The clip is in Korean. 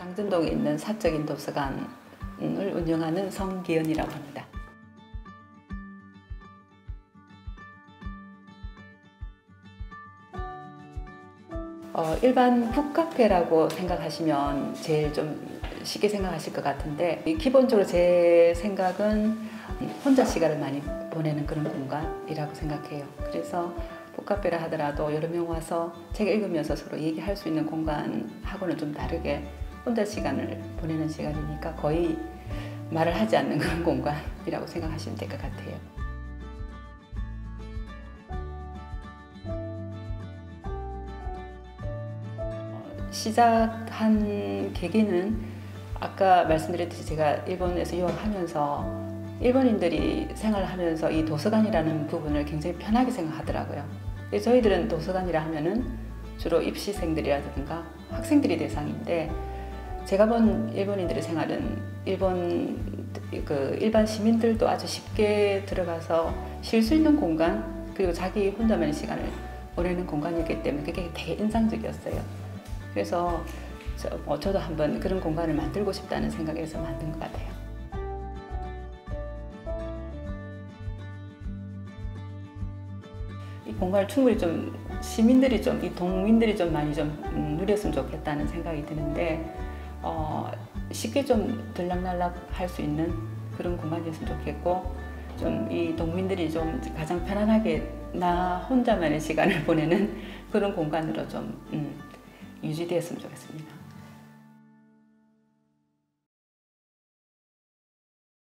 장전동에 있는 사적인 도서관을 운영하는 성기현이라고 합니다. 어, 일반 북카페라고 생각하시면 제일 좀 쉽게 생각하실 것 같은데 기본적으로 제 생각은 혼자 시간을 많이 보내는 그런 공간이라고 생각해요. 그래서 북카페라 하더라도 여러 명 와서 책 읽으면서 서로 얘기할 수 있는 공간하고는 좀 다르게 혼자 시간을 보내는 시간이니까 거의 말을 하지 않는 그런 공간이라고 생각하시면 될 것 같아요. 시작한 계기는 아까 말씀드렸듯이 제가 일본에서 유학하면서 일본인들이 생활하면서 이 도서관이라는 부분을 굉장히 편하게 생각하더라고요. 저희들은 도서관이라 하면은 주로 입시생들이라든가 학생들이 대상인데 제가 본 일본인들의 생활은 일본 그 일반 시민들도 아주 쉽게 들어가서 쉴 수 있는 공간 그리고 자기 혼자만의 시간을 보내는 공간이기 때문에 그게 되게 인상적이었어요. 그래서 저, 뭐 저도 한번 그런 공간을 만들고 싶다는 생각에서 만든 것 같아요. 이 공간을 충분히 좀 시민들이 좀 이 동민들이 좀 많이 좀 음, 누렸으면 좋겠다는 생각이 드는데 어, 쉽게 좀 들락날락 할 수 있는 그런 공간이었으면 좋겠고 좀 이 동민들이 좀 가장 편안하게 나 혼자만의 시간을 보내는 그런 공간으로 좀 음, 유지되었으면 좋겠습니다.